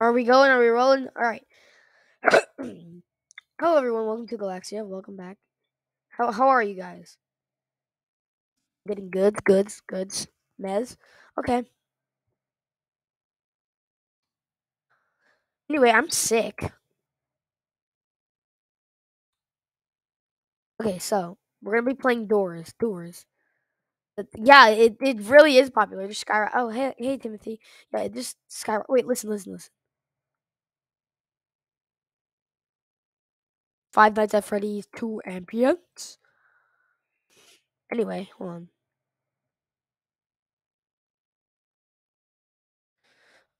Are we going? Are we rolling? All right. Hello, everyone. Welcome to Galaxia. Welcome back. How how are you guys? Getting goods, goods, goods. Mez. Okay. Anyway, I'm sick. Okay, so we're gonna be playing Doors. Doors. But yeah, it, it really is popular. Just Skyrock. Oh, hey, hey, Timothy. Yeah, just Skyrock. Wait, listen, listen, listen. Five Nights at Freddy's 2 Ambience. Anyway, hold on.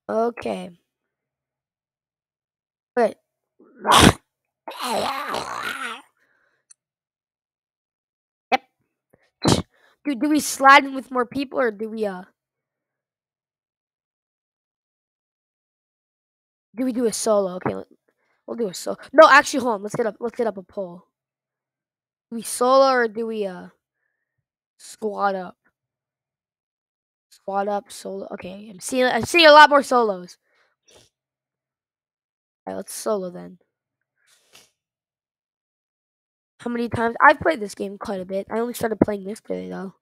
Okay. Wait. yep. Do do we slide in with more people or do we uh do we do a solo? Okay, we'll do a solo. No, actually, hold on. Let's get up. Let's get up a poll. Do we solo or do we uh squad up? Squad up, solo. Okay, I'm seeing I'm seeing a lot more solos. Alright, let's solo then. How many times I've played this game quite a bit. I only started playing this today though.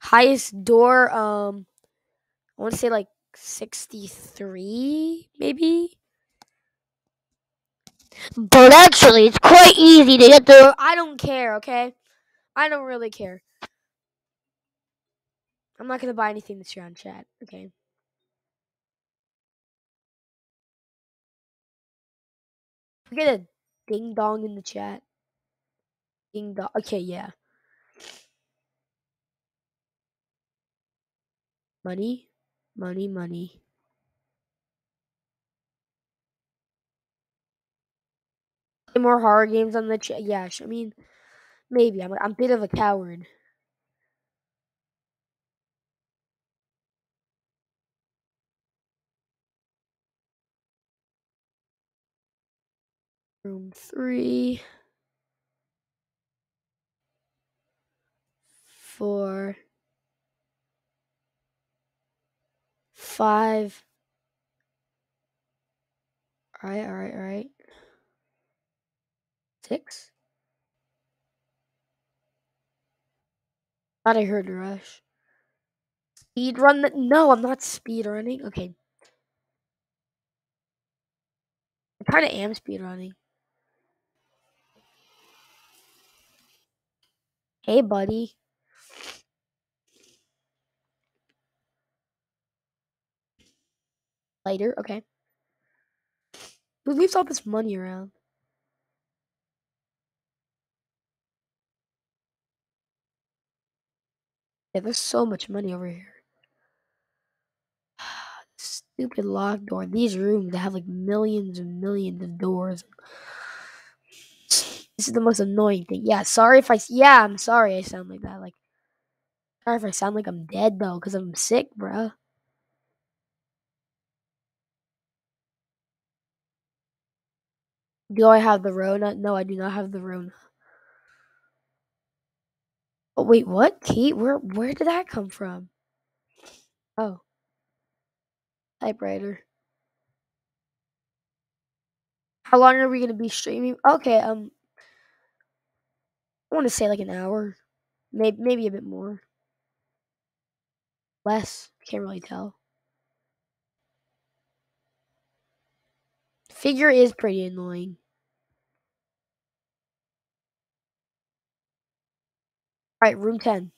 Highest door, um, I want to say like 63, maybe. But actually, it's quite easy to get through. I don't care, okay? I don't really care. I'm not gonna buy anything this on chat, okay? We get a ding dong in the chat. Ding dong. Okay, yeah. Money, money, money. Play more horror games on the chat. Yeah, I mean, maybe. I'm, I'm a bit of a coward. Room three. Four. Five. Alright, alright, alright. Six. Thought I heard rush. Speed run the no, I'm not speed running. Okay. I kinda am speed running. Hey buddy. Later, okay. Who leaves all this money around? Yeah, there's so much money over here. Stupid locked door. These rooms that have like millions and millions of doors. This is the most annoying thing. Yeah, sorry if I. Yeah, I'm sorry I sound like that. Like, sorry if I sound like I'm dead though, because I'm sick, bruh. Do I have the Rona? No, I do not have the Rona. Oh wait, what? Kate? Where where did that come from? Oh. Typewriter. How long are we gonna be streaming? Okay, um I wanna say like an hour. Maybe maybe a bit more. Less. Can't really tell. Figure is pretty annoying. Alright, room 10.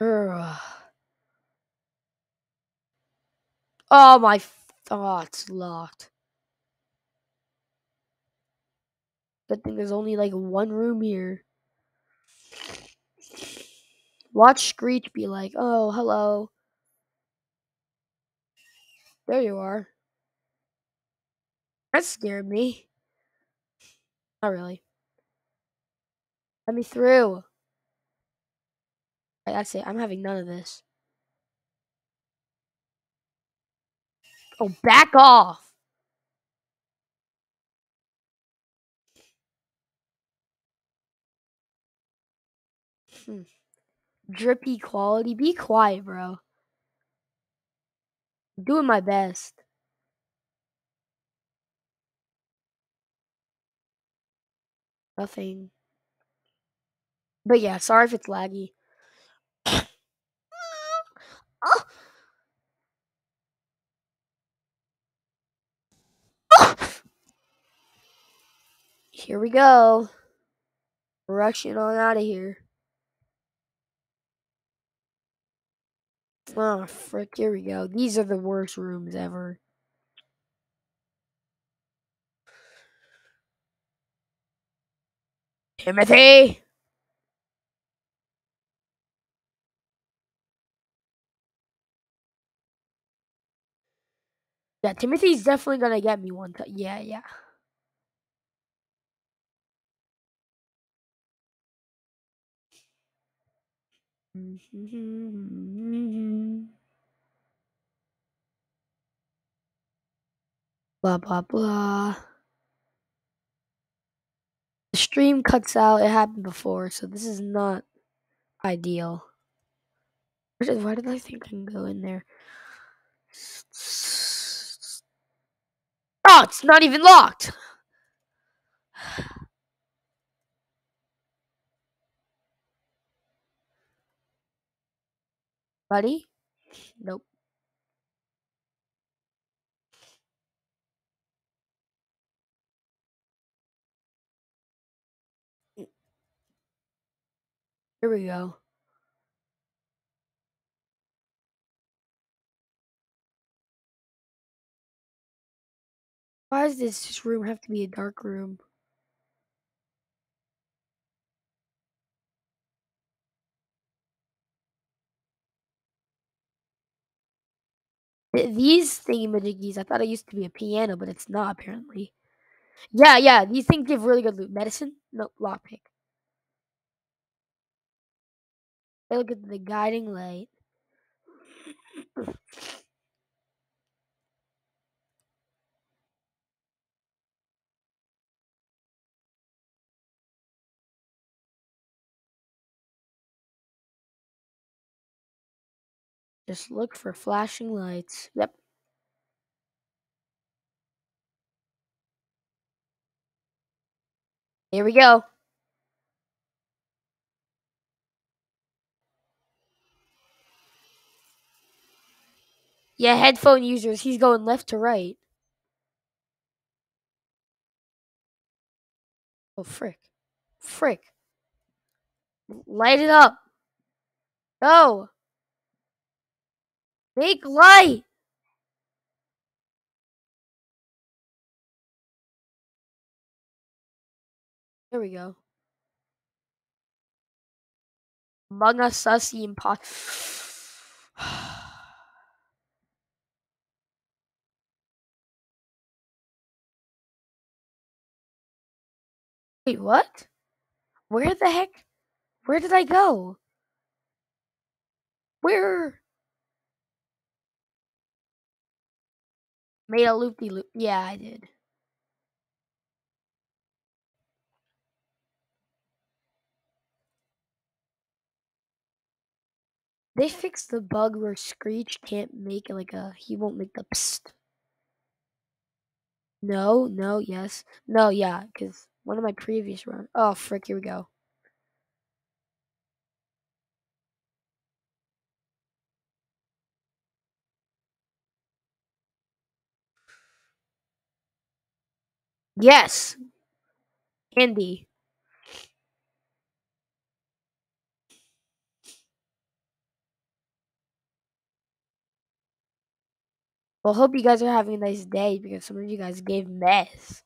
Ugh. Oh my it's locked. Good thing there's only like one room here. Watch Screech be like, oh, hello. There you are. That scared me. Not really. Let me through. Right, that's it. I'm having none of this. Oh, back off. Hmm. Drippy quality. Be quiet, bro. Doing my best. Nothing. But yeah, sorry if it's laggy. Oh. Here we go. Rushing on out of here. Oh, frick. Here we go. These are the worst rooms ever. Timothy! Yeah, Timothy's definitely gonna get me one time. Yeah, yeah. Blah blah blah. The stream cuts out. It happened before, so this is not ideal. Why did I think I can go in there? Oh, it's not even locked. Buddy? Nope. Mm. Here we go. Why does this room have to be a dark room? These thingamajiggies, I thought it used to be a piano, but it's not apparently. Yeah, yeah, these things give really good loot. Medicine? No, lockpick. Look at the guiding light. Just look for flashing lights. Yep. Here we go. Yeah, headphone users, he's going left to right. Oh, frick. Frick. Light it up. Go. Make light. There we go. Among Us Sussy Impossible. Wait, what? Where the heck? Where did I go? Where? Made a loopy loop. Yeah, I did. They fixed the bug where Screech can't make like a he won't make the psst. No, no, yes. No, yeah, because one of my previous runs. Oh, frick, here we go. Yes. Andy. Well, hope you guys are having a nice day because some of you guys gave mess.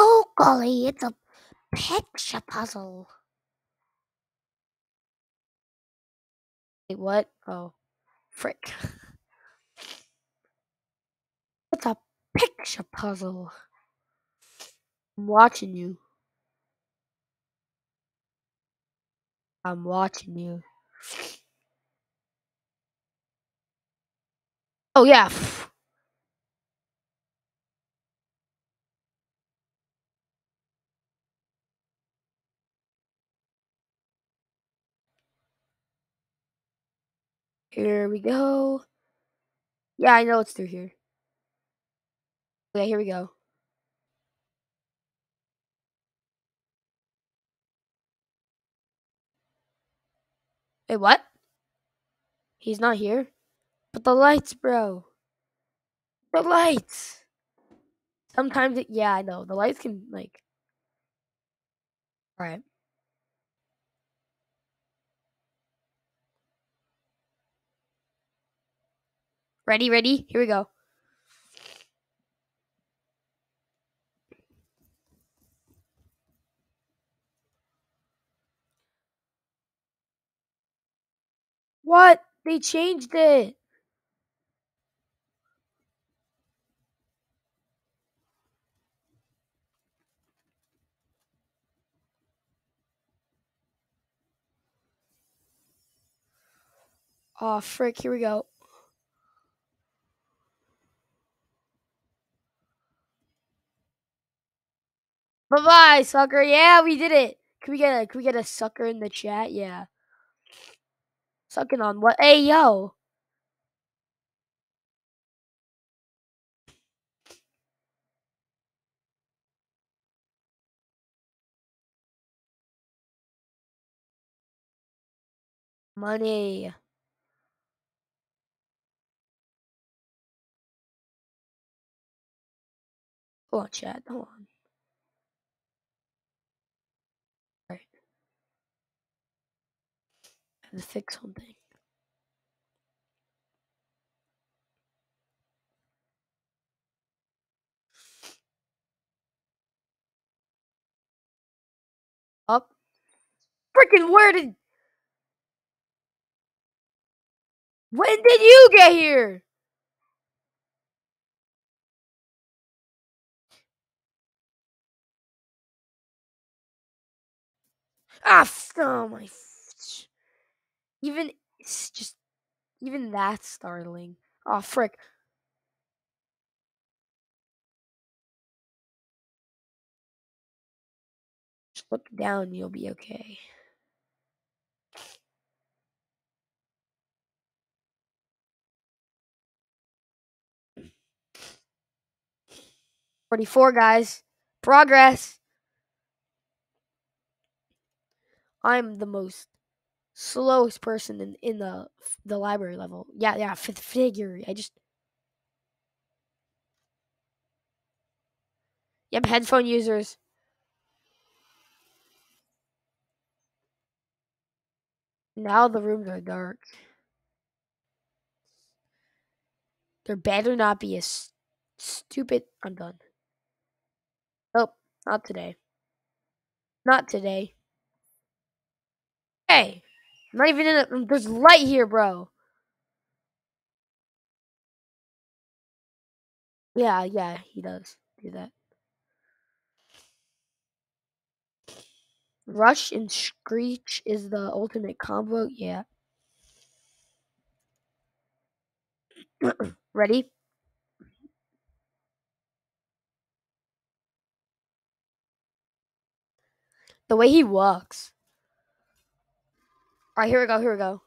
Oh, golly, it's a picture puzzle. Wait, what? Oh, frick. It's a picture puzzle. I'm watching you. I'm watching you. Oh yeah. Here we go. Yeah, I know it's through here. Okay, here we go. Wait, what? He's not here? But the lights, bro. The lights. Sometimes it, yeah, I know. The lights can, like. Alright. Ready, ready? Here we go. What? They changed it. Oh, frick. Here we go. Bye bye, sucker. Yeah, we did it. Can we get a can we get a sucker in the chat? Yeah. Sucking on what? Hey yo. Money. Hold on, chat. Hold on. Alright. To fix something. Up. Freaking where did When did you get here? Ah, oh my. Even it's just even that's startling. Oh frick. Just look down, you'll be okay. Forty-four guys. Progress. I'm the most slowest person in, in the the library level. Yeah, yeah, fifth figure. I just Yep, headphone users. Now the rooms are dark. There better not be a s- stupid. I'm done. Nope, not today. Not today. Hey, I'm not even in a. There's light here, bro. Yeah, yeah, he does do that. Rush and Screech is the ultimate combo. Yeah. Ready? The way he walks. All right, here we go. Here we go.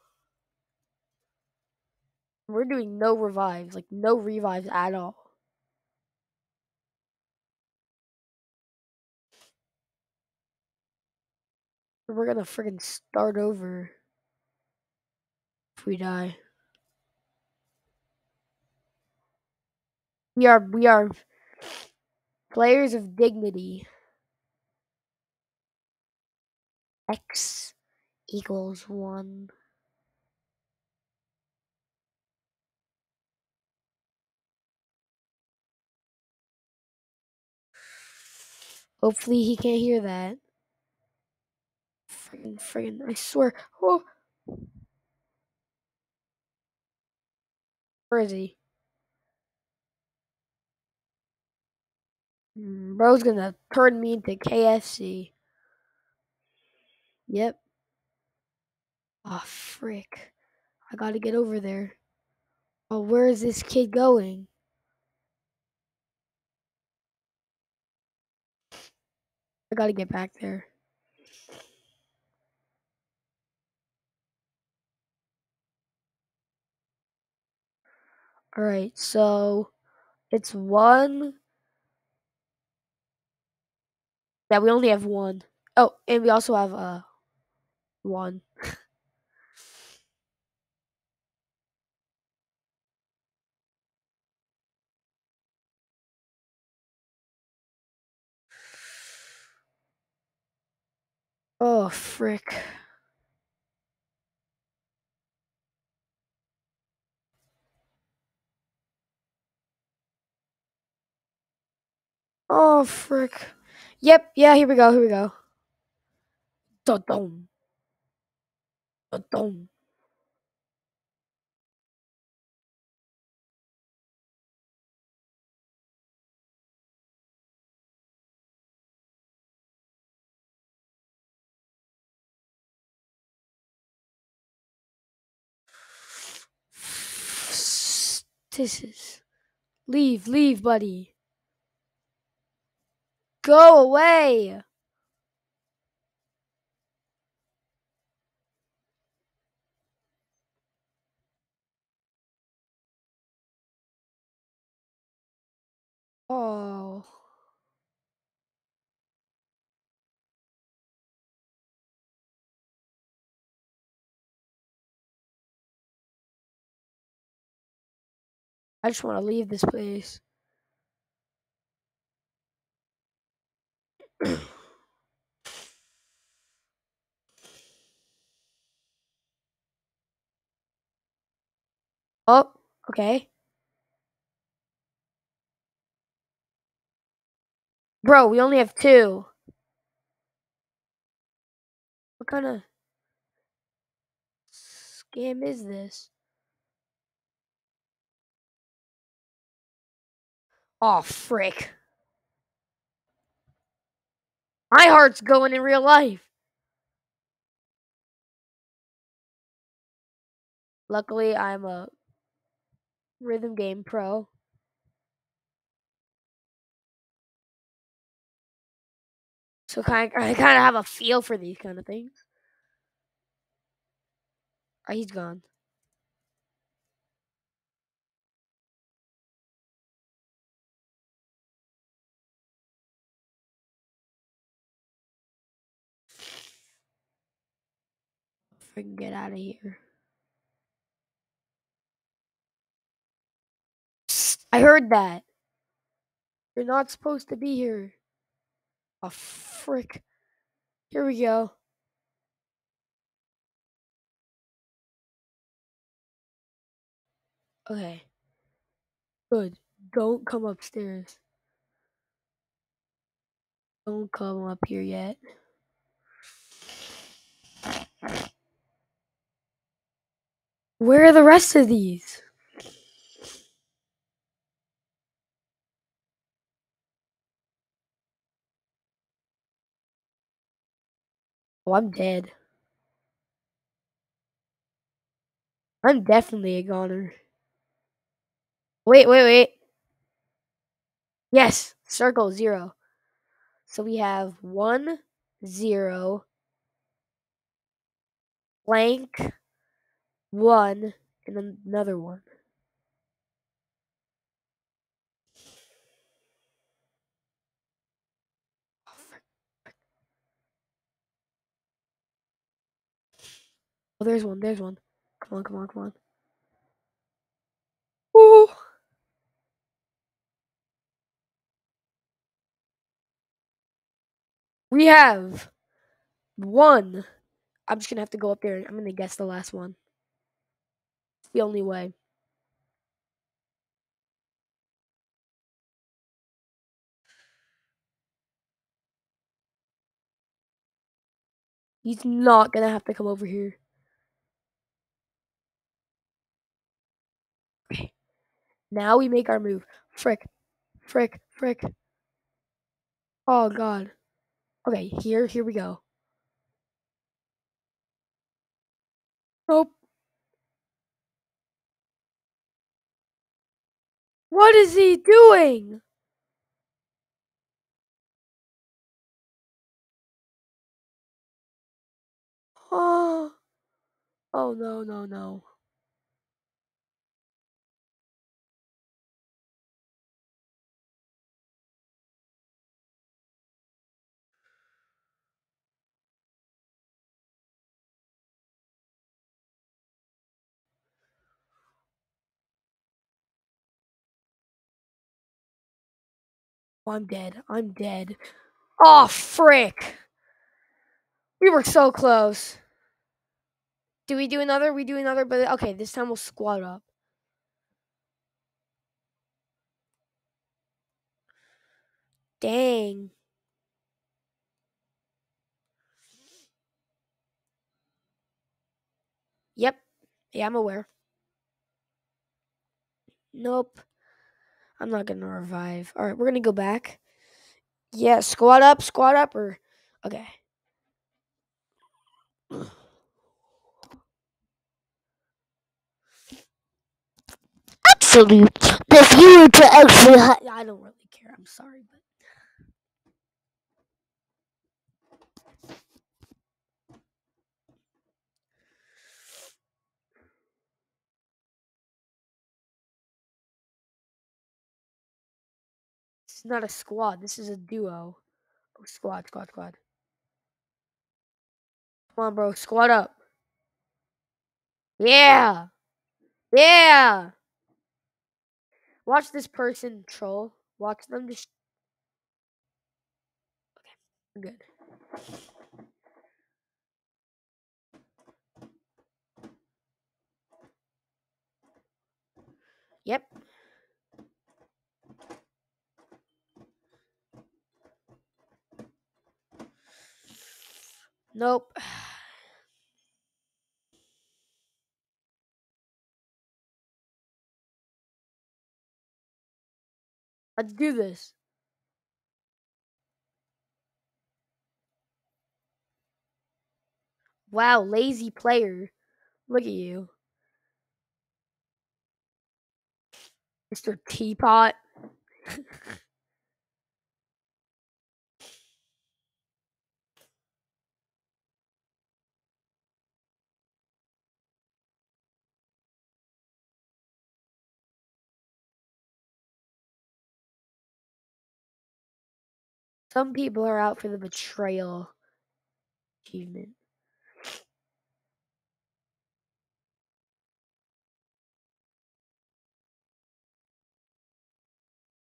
We're doing no revives, like no revives at all. We're gonna friggin' start over if we die. We are we are players of dignity. X equals one. Hopefully he can't hear that. Friggin' friggin' I swear. Oh where is he? Mm, Bro's gonna turn me into KFC. Yep. Oh frick. I gotta get over there. Oh, where is this kid going? I gotta get back there. All right, so it's one. Yeah, we only have one. Oh, and we also have uh one. Oh, frick. Oh, frick. Yep, yeah, here we go, here we go. Dun-dun. Dun-dun. This is. Leave, leave, buddy. Go away. Oh. I just want to leave this place. oh, okay. Bro, we only have two. What kind of scam is this? Oh, frick. My heart's going in real life. Luckily, I'm a rhythm game pro. So kind of, I kind of have a feel for these kind of things. Oh, he's gone. Can get out of here. I heard that. You're not supposed to be here. Oh, frick. Here we go. Okay. Good. Don't come upstairs. Don't come up here yet. Where are the rest of these? Oh, I'm dead. I'm definitely a goner. Wait, wait, wait. Yes, circle zero. So we have one, zero, blank, one, and another one. Oh, there's one, there's one. Come on, come on, come on. Ooh. We have one. I'm just gonna have to go up there and I'm gonna guess the last one. The only way. He's not gonna have to come over here. Okay. Now we make our move. Frick. Frick. Frick. Oh god. Okay, here, here we go. Nope. What is he doing? Oh. Oh no, no, no. Oh, I'm dead. I'm dead. Oh, frick. We were so close. Do we do another? We do another, but okay, this time we'll squat up. Dang. Yep. Yeah, I'm aware. Nope. I'm not gonna revive. Alright, we're gonna go back. Yeah, squat up, squat up, or okay. Actually, the viewer to actually. I don't really care. I'm sorry, but. Is not a squad. This is a duo. Oh, squad, squad, squad. Come on, bro. Squad up. Yeah. Yeah. Watch this person troll. Watch them just. Okay, good. Yep. Nope. Let's do this. Wow, lazy player. Look at you. Mr. Teapot. Some people are out for the betrayal achievement.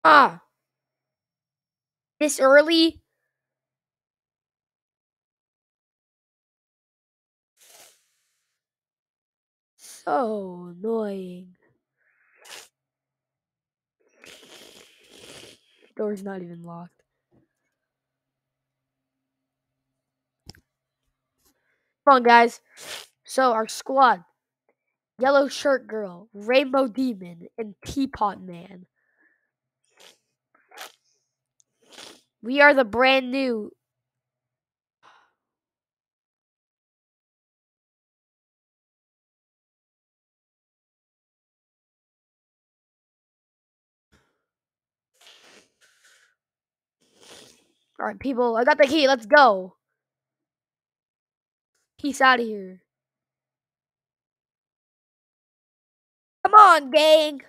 Ah! This early? So annoying. Door's not even locked. Come on, guys. So our squad: Yellow Shirt Girl, Rainbow Demon, and Teapot Man. We are the brand new. All right, people. I got the key. Let's go. Peace out of here. Come on, gang.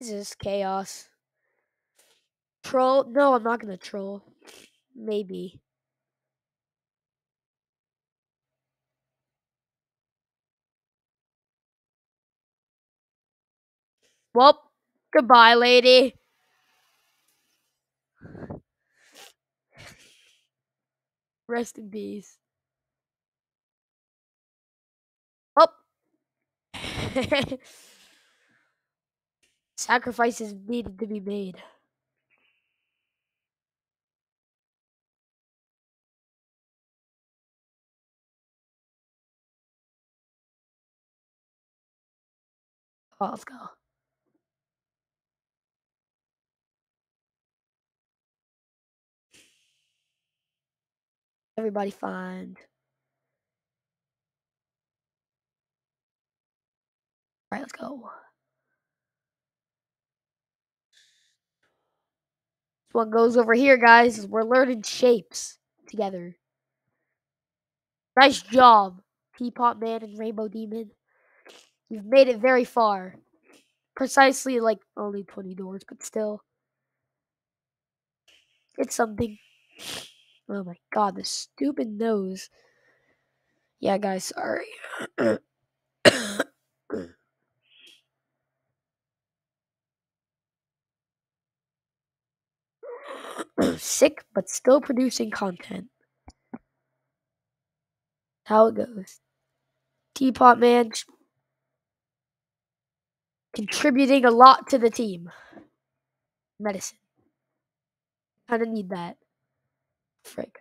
This is chaos. Troll? No, I'm not gonna troll. Maybe. Well, goodbye, lady. Rest in peace. Oh. Sacrifices needed to be made. Oh, let's go. Everybody find. All right, let's go. This one goes over here, guys. We're learning shapes together. Nice job, Teapot Man and Rainbow Demon. You've made it very far. Precisely like only 20 doors, but still. It's something. Oh my god, this stupid nose. Yeah, guys, sorry. Sick, but still producing content. How it goes. Teapot Man contributing a lot to the team. Medicine. Kind of need that. Frick.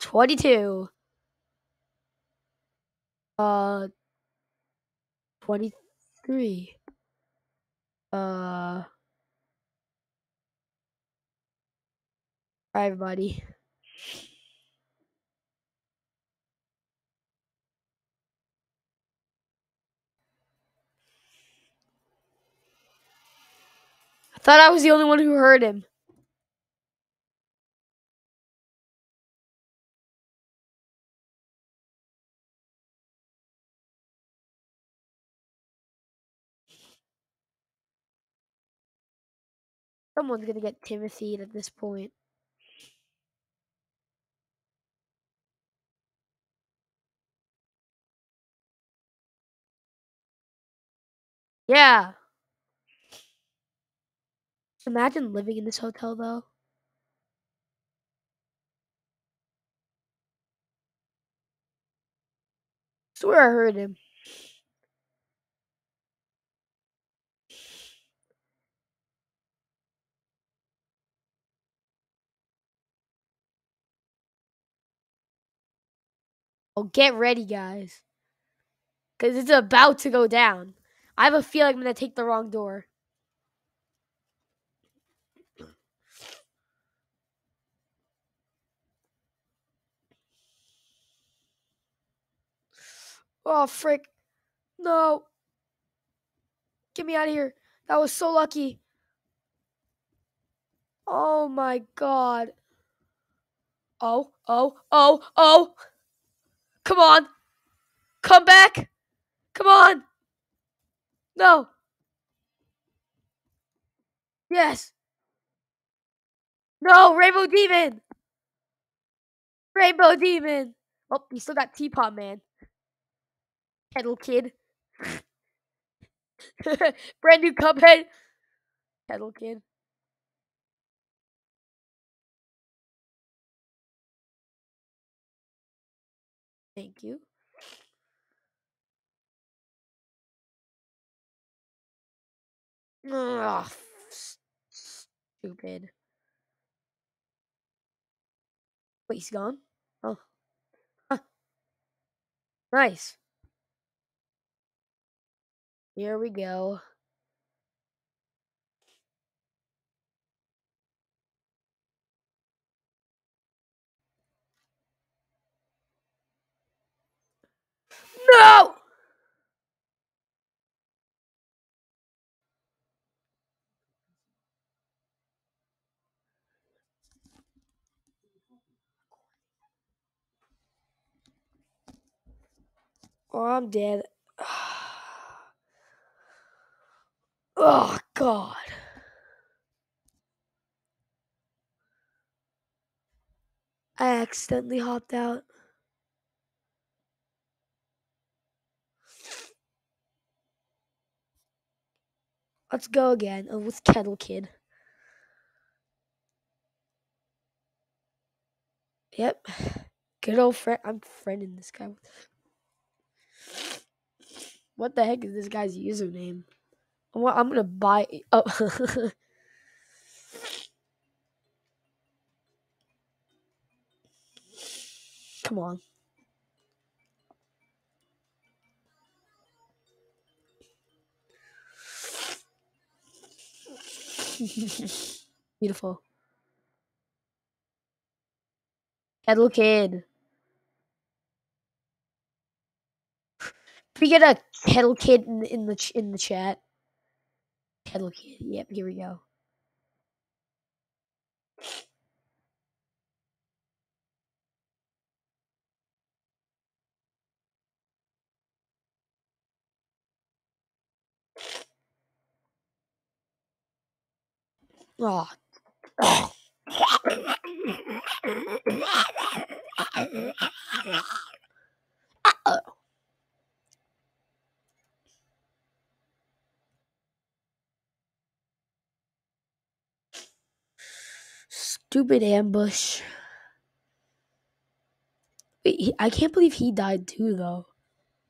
Twenty-two. Uh. Twenty-three. Uh. Hi, everybody. I thought I was the only one who heard him. Someone's gonna get Timothy at this point. Yeah. Imagine living in this hotel though. Swear I heard him. Oh, get ready, guys. Because it's about to go down. I have a feeling I'm going to take the wrong door. Oh, frick. No. Get me out of here. That was so lucky. Oh my god. Oh, oh, oh, oh. Come on. Come back. Come on. No. Yes. No, Rainbow Demon. Rainbow Demon. Oh, he still got Teapot Man. Kettle Kid. Brand new Cuphead. Kettle Kid. Thank you. Ugh, stupid. Wait, he's gone? Oh. Huh. Nice. Here we go. No! Oh, I'm dead. Oh, God. I accidentally hopped out. Let's go again oh, with Kettle Kid. Yep. Good old friend. I'm friending this guy. What the heck is this guy's username? Well, I'm gonna buy. Oh. Come on. Beautiful. Kettle Kid. we get a Kettle Kid in, in the in the chat. Kettle Kid. Yep, here we go. Oh. Stupid ambush. Wait, he, I can't believe he died too, though.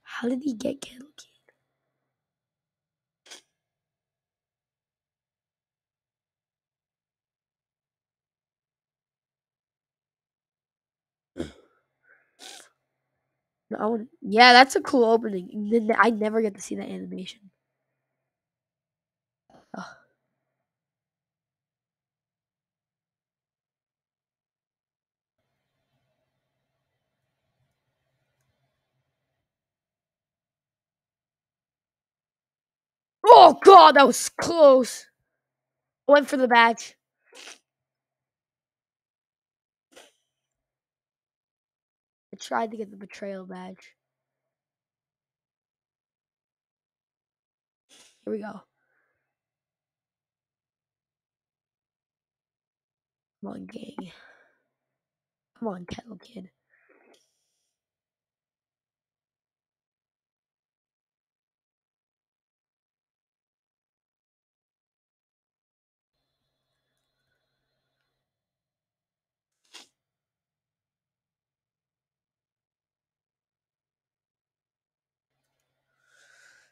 How did he get killed? No, yeah, that's a cool opening. I never get to see that animation. Oh god, that was close. I went for the badge. I tried to get the betrayal badge. Here we go. Come on, gang. Come on, Kettle Kid.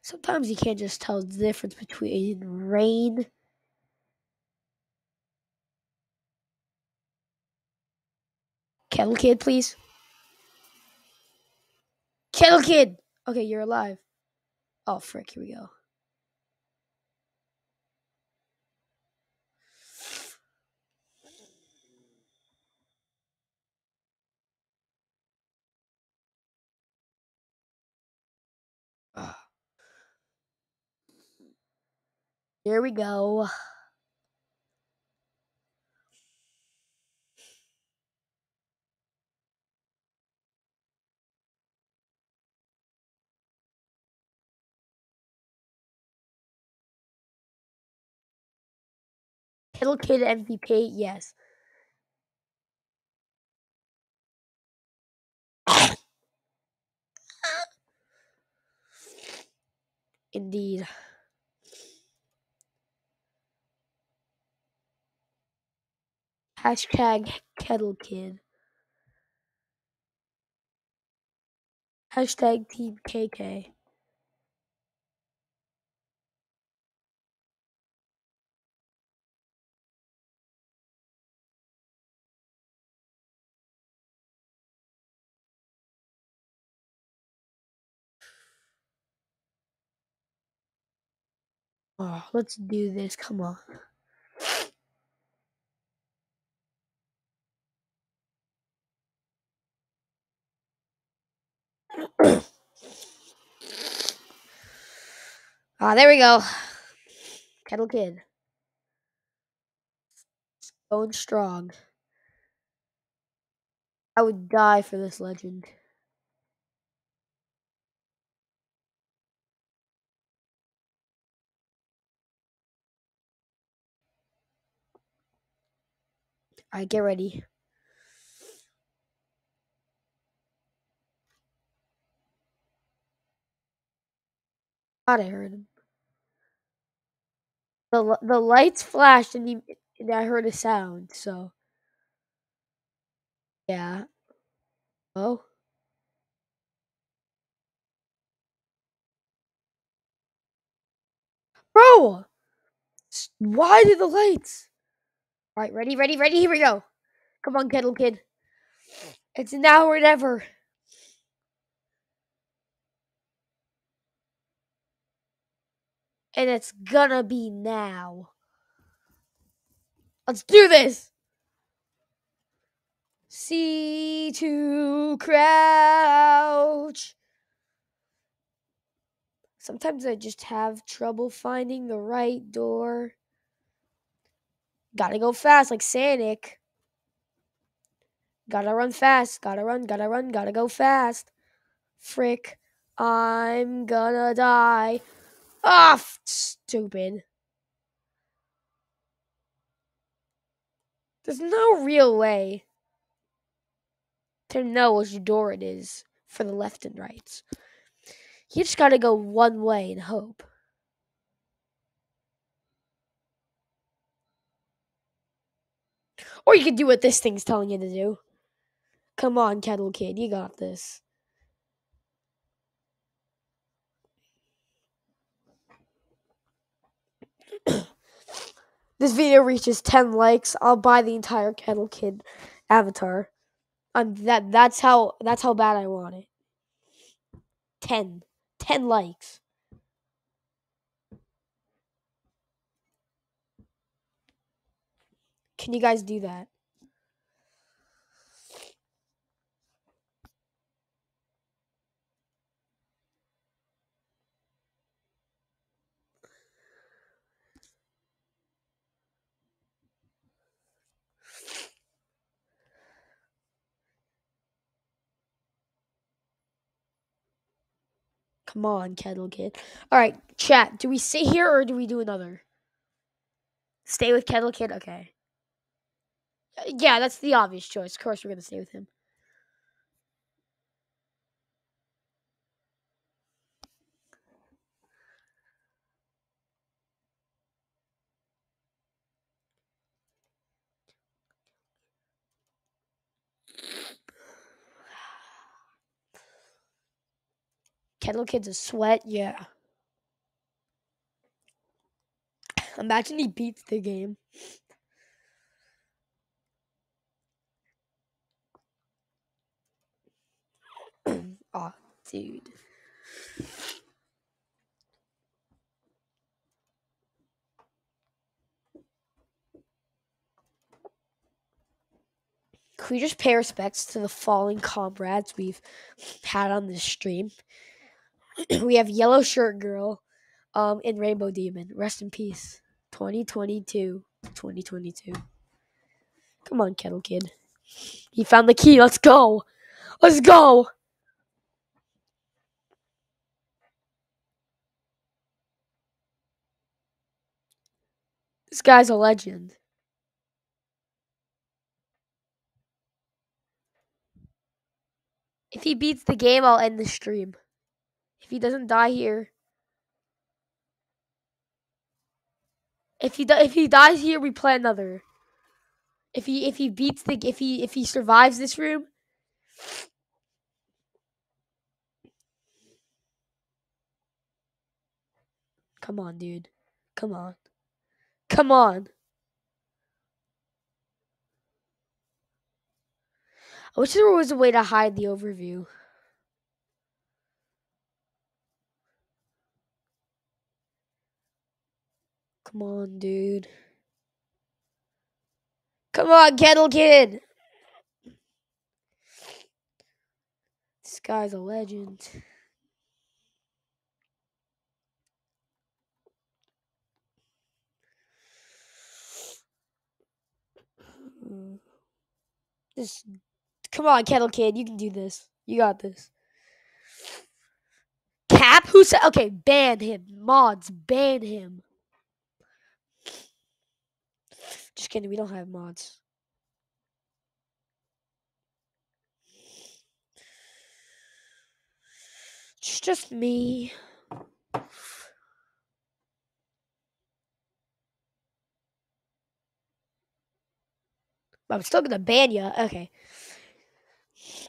Sometimes you can't just tell the difference between rain. Kettle Kid, please. Kettle Kid! Okay, you're alive. Oh, frick, here we go. Here we go. Kettle Kid MVP, yes. Indeed. Hashtag Kettle Kid. Hashtag Team KK. Oh, let's do this. Come on. Ah, there we go. Kettle Kid. Going strong. I would die for this legend. Alright, get ready. God, I heard him. The the lights flashed and, he, and I heard a sound. So yeah. Oh. Bro! Why did the lights? Alright, ready, ready, ready, here we go. Come on, Kettle Kid. It's now or never. And it's gonna be now. Let's do this. C2 crouch. Sometimes I just have trouble finding the right door. Gotta go fast like Sanic. Gotta run fast. Gotta run, gotta run, gotta go fast. Frick. I'm gonna die. Ah, stupid. There's no real way to know which door it is for the left and right. You just gotta go one way and hope. Or you could do what this thing's telling you to do. Come on, Kettle Kid, you got this. this video reaches 10 likes, I'll buy the entire Kettle Kid avatar. I'm that that's how that's how bad I want it. 10. 10 likes. Can you guys do that? Come on, Kettle Kid. All right, chat. Do we stay here or do we do another? Stay with Kettle Kid? Okay. Yeah, that's the obvious choice. Of course, we're going to stay with him. Kettle Kid's a sweat, yeah. Imagine he beats the game. oh, dude. Can we just pay respects to the fallen comrades we've had on this stream? we have Yellow Shirt Girl um, and Rainbow Demon. Rest in peace. 2022. 2022. Come on, Kettle Kid. He found the key. Let's go. Let's go. This guy's a legend. If he beats the game, I'll end the stream. If he doesn't die here. If he if he dies here, we play another. If he if he beats the if he if he survives this room. Come on, dude. Come on. Come on. I wish there was a way to hide the overview. Come on, dude. Come on, Kettle Kid. This guy's a legend. This, come on, Kettle Kid, you can do this. You got this. Cap, who said? Okay, ban him. Mods, ban him. Just kidding, we don't have mods. It's just me. I'm still gonna ban you. Okay.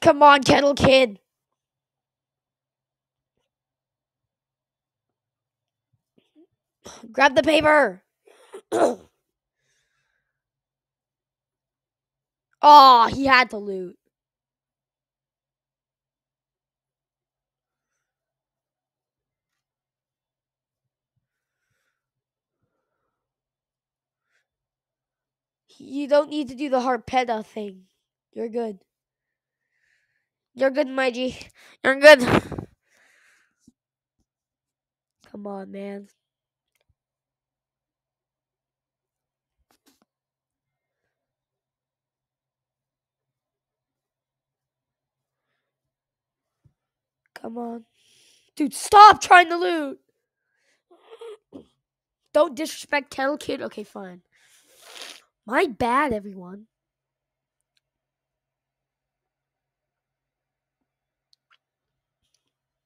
Come on, Kettle Kid. Grab the paper. Oh, he had to loot. You don't need to do the Harpeta thing. You're good. You're good, my G. You're good. Come on, man. Come on. Dude, stop trying to loot. Don't disrespect Kettle Kid. Okay, fine. My bad, everyone.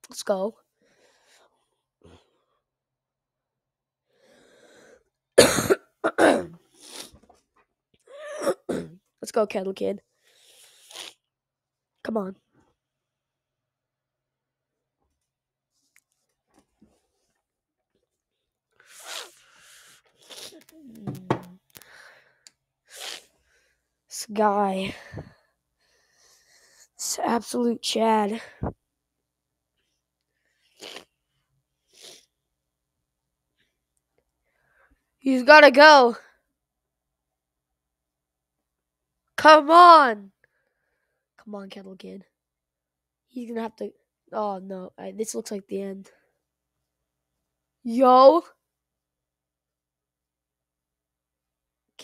Let's go. Let's go, Kettle Kid. Come on. This guy. This absolute Chad. He's gotta go. Come on. Come on, Kettle Kid. He's gonna have to. Oh no, I, this looks like the end. Yo.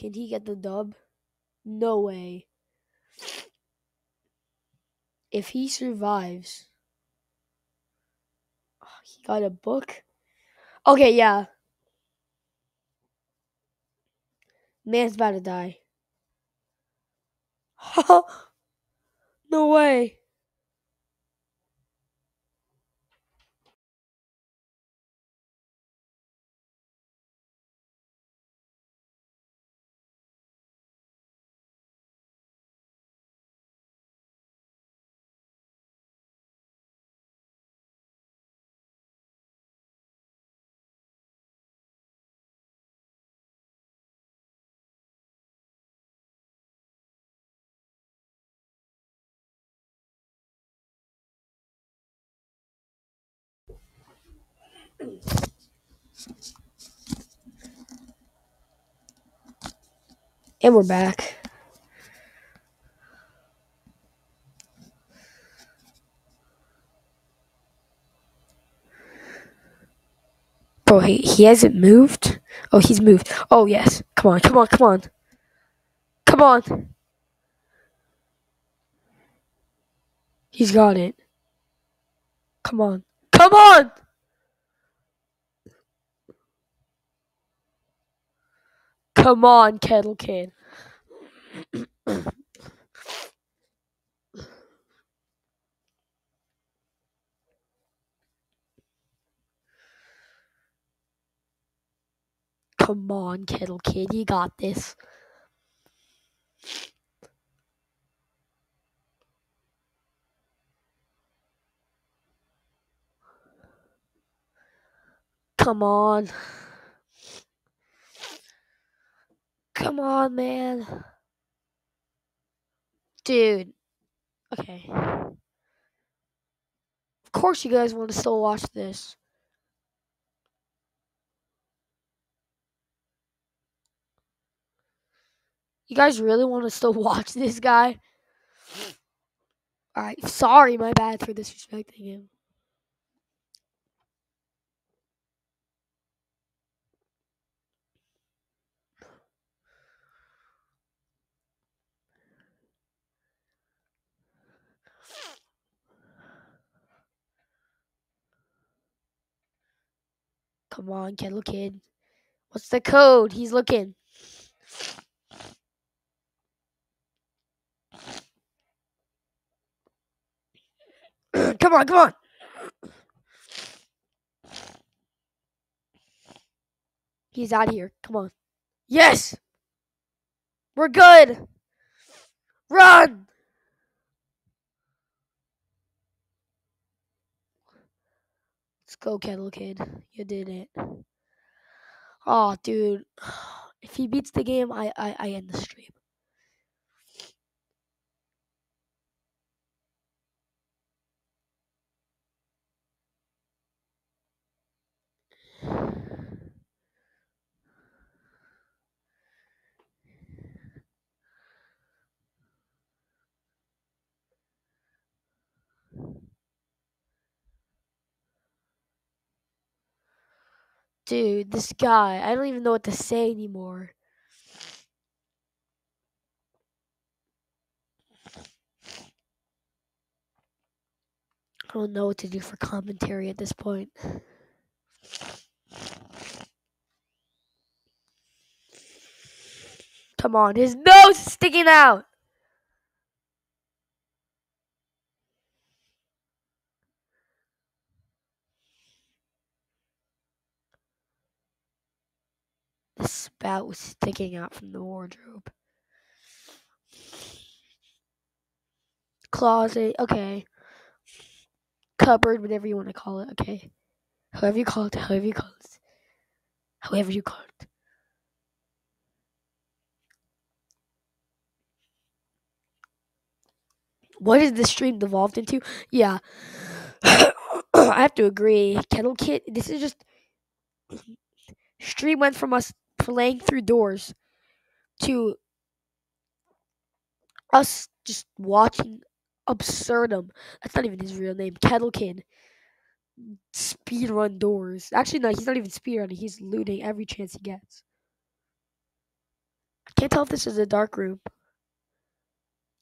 Can he get the dub? No way. If he survives. Oh, he got a book? Okay, yeah. Man's about to die. no way. And we're back. Bro, he, he hasn't moved? Oh, he's moved. Oh, yes. Come on, come on, come on. Come on. He's got it. Come on. Come on! Come on, Kettle Kid. Come on, Kettle Kid. You got this. Come on. Come on, man. Dude. Okay. Of course you guys want to still watch this. You guys really want to still watch this guy? Alright, sorry, my bad for disrespecting him. Come on, Kettle Kid. What's the code? He's looking. come on, come on. He's out here. Come on. Yes. We're good. Run. Let's go, Kettle Kid. You did it. Oh, dude. If he beats the game, I, I, I end the stream. Dude, this guy, I don't even know what to say anymore. I don't know what to do for commentary at this point. Come on, his nose is sticking out. Spout was sticking out from the wardrobe. Closet, okay. Cupboard, whatever you want to call it, okay. However you call it, however you call it. However you call it. What is this stream devolved into? Yeah. I have to agree. Kettle Kid, this is just. Stream went from us playing through doors to us just watching Absurdum. That's not even his real name. Kettlekin. Speedrun doors. Actually, no, he's not even speedrunning. He's looting every chance he gets. I can't tell if this is a dark room.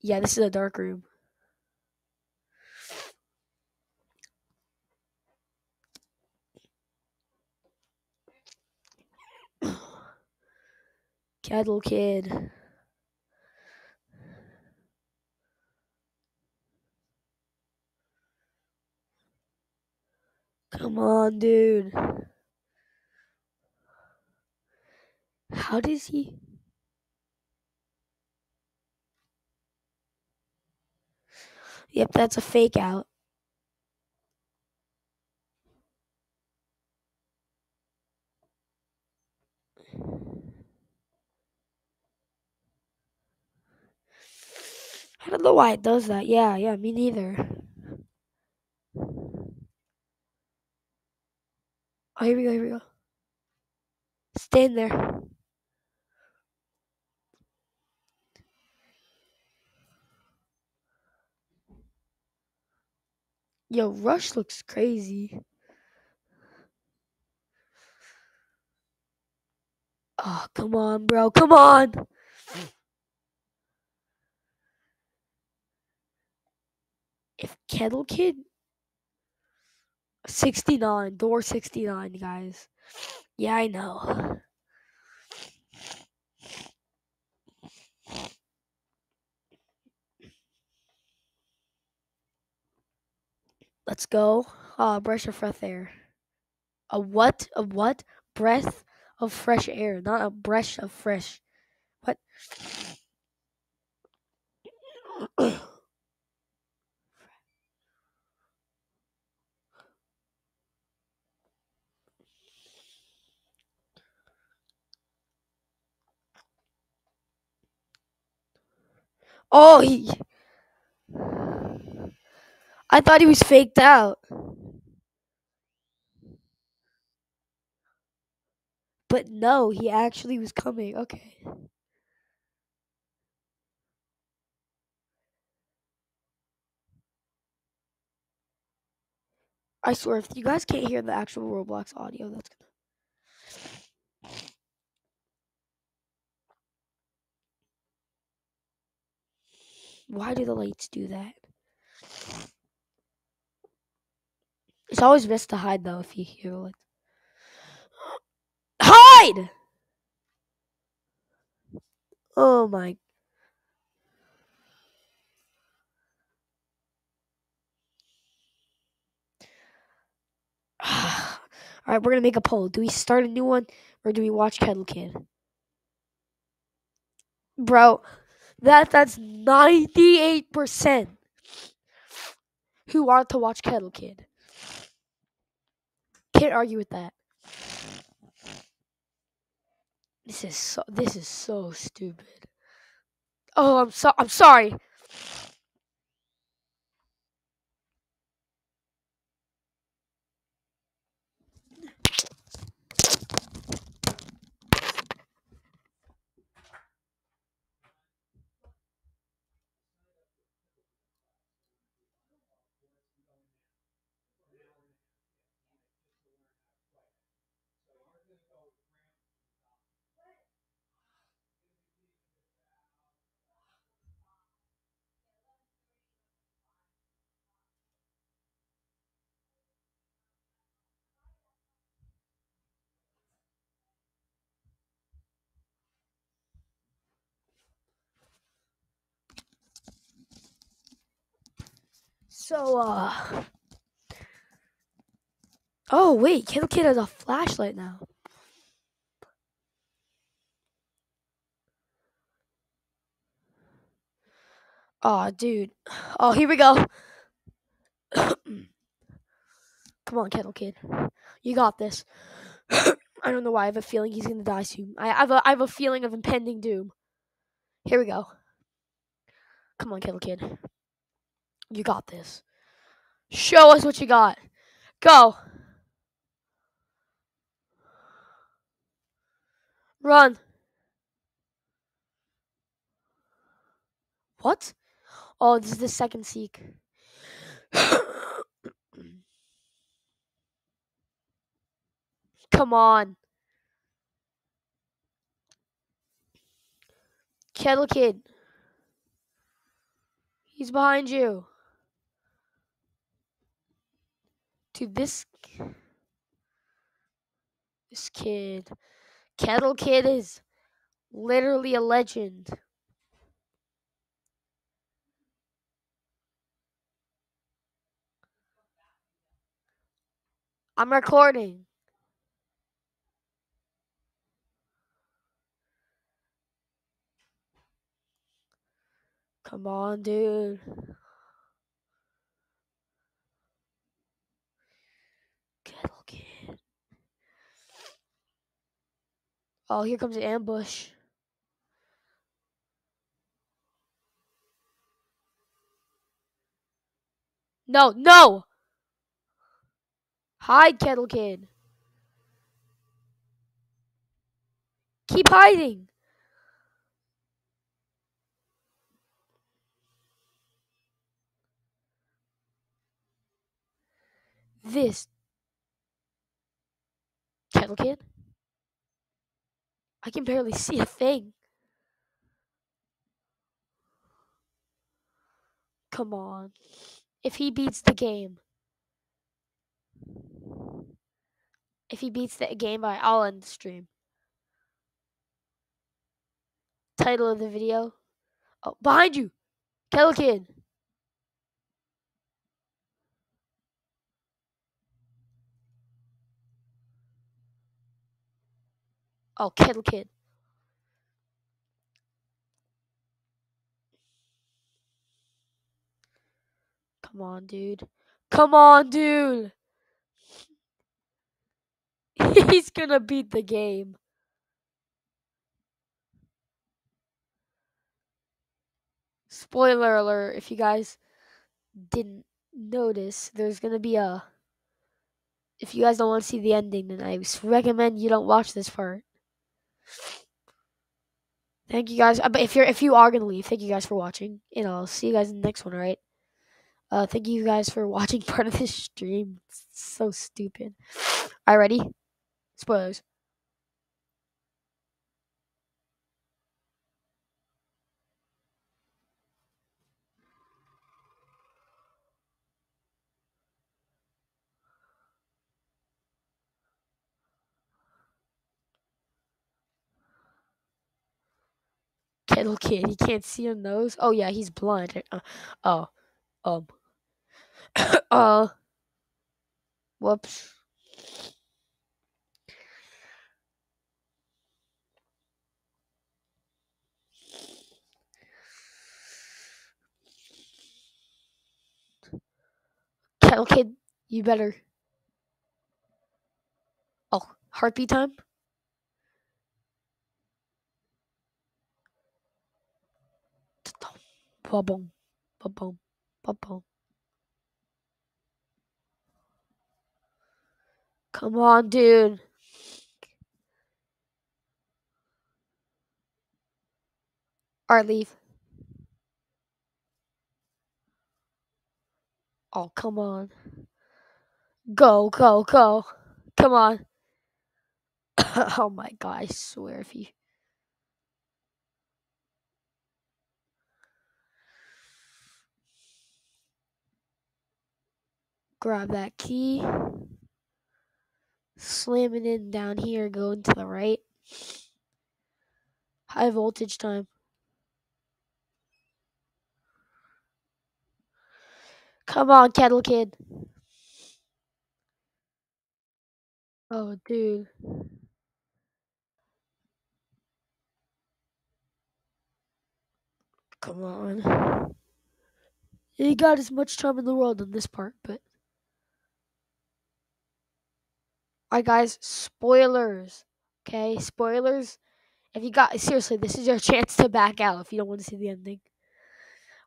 Yeah, this is a dark room. Kettle Kid. Come on, dude. How does he? Yep, that's a fake out. I don't know why it does that. Yeah, yeah, me neither. Oh, here we go, here we go. Stand there. Yo, Rush looks crazy. Oh, come on, bro. Come on. If Kettle Kid 69, door 69, guys. Yeah, I know. Let's go. Ah, brush of fresh air. A what? A what? Breath of fresh air, not a breath of fresh. What? oh, he. I thought he was faked out. But no, he actually was coming. Okay. I swear, if you guys can't hear the actual Roblox audio, that's gonna. Why do the lights do that? It's always best to hide though if you hear like Hide! Oh my Alright, we're gonna make a poll. Do we start a new one or do we watch Kettle Kid? Bro, that that's ninety eight percent who want to watch Kettle Kid. Can't argue with that. This is so this is so stupid. Oh, I'm so I'm sorry. So, uh. Oh, wait. Kettle Kid has a flashlight now. Oh, dude. Oh, here we go. Come on, Kettle Kid. You got this. I don't know why. I have a feeling he's gonna die soon. I have a I have a feeling of impending doom. Here we go. Come on, Kettle Kid. You got this. Show us what you got. Go. Run. What? Oh, this is the second seek. Come on. Kettle Kid. He's behind you. Dude, this this kid, Kettle Kid is literally a legend. I'm recording. Come on, dude. Kettle Kid. Oh, here comes an ambush. No, no! Hide, Kettle Kid. Keep hiding. This. Kettle Kid? I can barely see a thing. Come on. If he beats the game. If he beats the game, by I'll end the stream. Title of the video. Oh, behind you! Kettle Oh, Kettle Kid. Come on, dude. Come on, dude. He's gonna beat the game. Spoiler alert, if you guys didn't notice, there's gonna be a. If you guys don't want to see the ending, then I recommend you don't watch this part. Thank you guys. Uh, but if you're if you are gonna leave, thank you guys for watching, and I'll see you guys in the next one. All right. Uh, thank you guys for watching part of this stream. It's so stupid. All right, ready? Spoilers. Kettle Kid. He can't see your nose. Oh yeah, he's blind. Uh, oh, um, uh, whoops. Kettle Kid, you better. Oh, heartbeat time. Ba-boom, ba-boom, ba-boom. Come on, dude. Alright, leave. Oh, come on. Go, go, go. Come on. oh my god, I swear if you grab that key, slam it in down here, going to the right. High voltage time. Come on, Kettle Kid. Oh, dude. Come on. He got as much time in the world on this part, but. Alright, guys, spoilers. Okay, spoilers. If you got seriously, this is your chance to back out if you don't want to see the ending.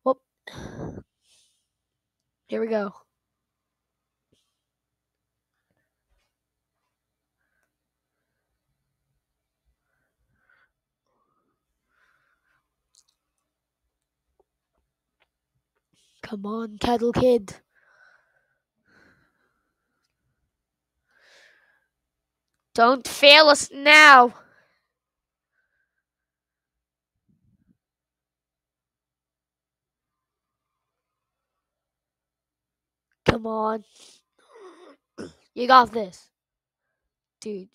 Well, here we go. Come on, Kettle Kid. Don't fail us now. Come on. You got this. Dude.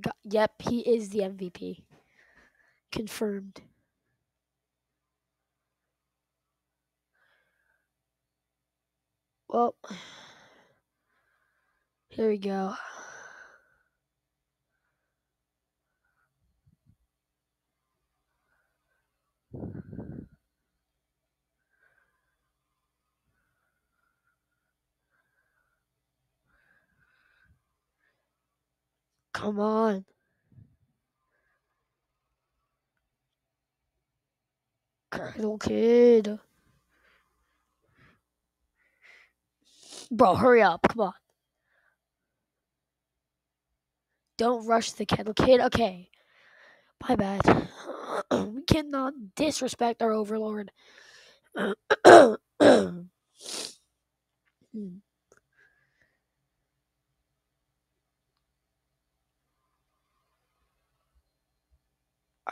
Got, yep, he is the MVP. Confirmed. Well, here we go. Come on. Cradle Kid. Bro, hurry up. Come on. Don't rush the kettle kid. Okay. My bad. we cannot disrespect our overlord. Hmm.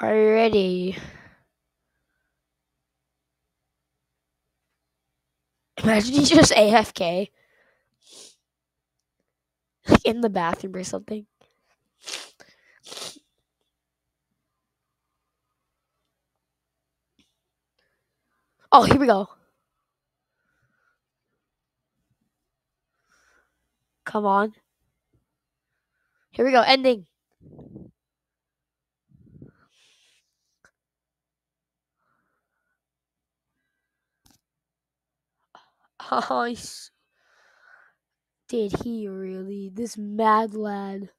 Are you ready? Imagine he's just AFK. Like in the bathroom or something. Oh, here we go. Come on. Here we go. Ending. Oh, did he really? This mad lad.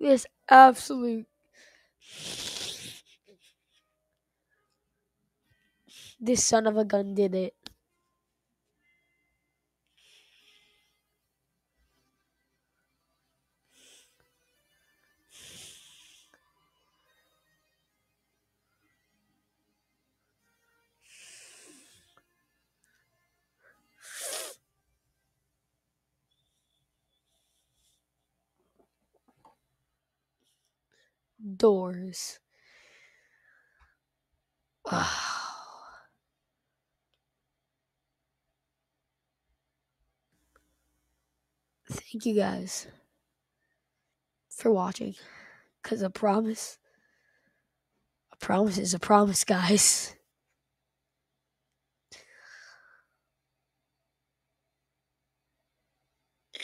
This absolute. This son of a gun did it. Doors. Thank you guys for watching. Because a promise, a promise is a promise, guys.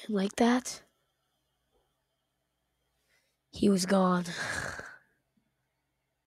And like that, he was gone.